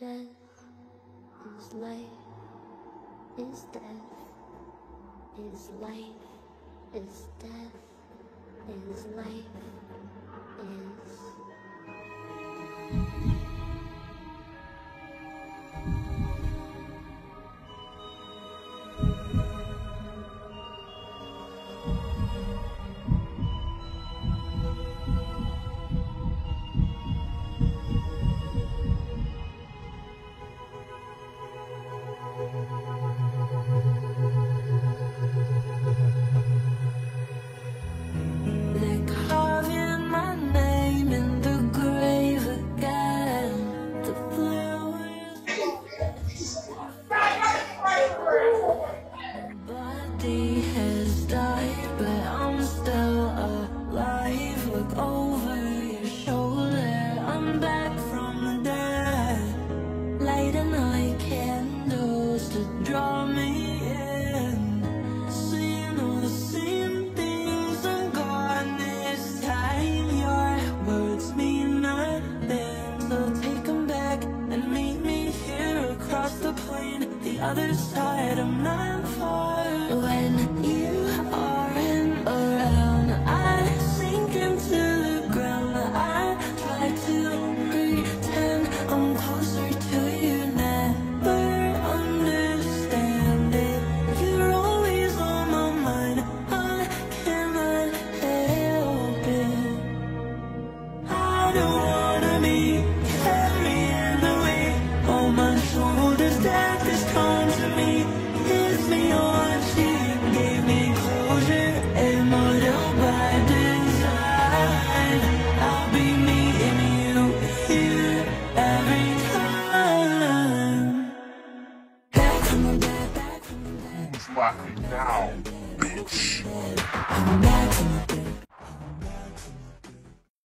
Death is life, is death, is life, is death, is life, is. Other side, I'm not far. When you aren't around, I sink into the ground. I try to pretend I'm closer to you. Never understand it. You're always on my mind. I cannot help it. I don't wanna be Who's laughing now, bitch?